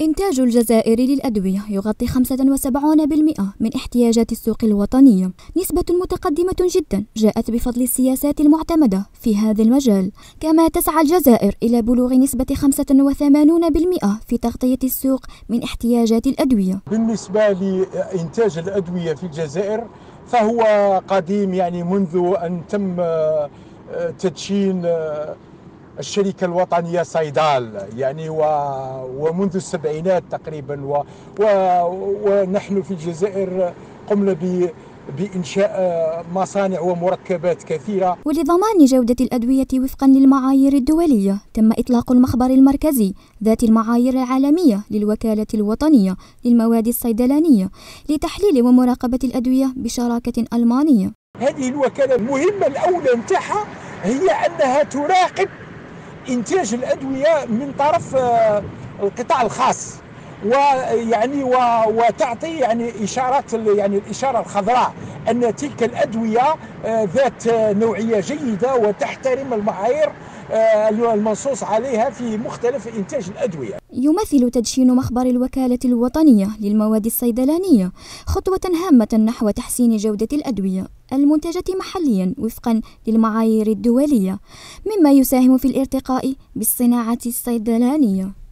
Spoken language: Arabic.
إنتاج الجزائر للأدوية يغطي 75% من احتياجات السوق الوطنية. نسبة متقدمة جدا جاءت بفضل السياسات المعتمدة في هذا المجال كما تسعى الجزائر إلى بلوغ نسبة 85% في تغطية السوق من احتياجات الأدوية. بالنسبة لإنتاج الأدوية في الجزائر فهو قديم يعني منذ أن تم آه، تدشين آه، الشركة الوطنية صيدال يعني و... ومنذ السبعينات تقريبا و... و... ونحن في الجزائر قمنا ب... بإنشاء مصانع ومركبات كثيرة. ولضمان جودة الأدوية وفقا للمعايير الدولية تم إطلاق المخبر المركزي ذات المعايير العالمية للوكالة الوطنية للمواد الصيدلانية لتحليل ومراقبة الأدوية بشراكة ألمانية. هذه الوكالة المهمة الأولى نتاعها هي أنها تراقب إنتاج الأدوية من طرف آه، القطاع الخاص. ويعني وتعطي يعني إشارات يعني الإشارة الخضراء أن تلك الأدوية آه، ذات نوعية جيدة وتحترم المعايير آه، المنصوص عليها في مختلف إنتاج الأدوية. يمثل تدشين مخبر الوكالة الوطنية للمواد الصيدلانية خطوة هامة نحو تحسين جودة الأدوية. المنتجة محليا وفقا للمعايير الدولية مما يساهم في الارتقاء بالصناعة الصيدلانية.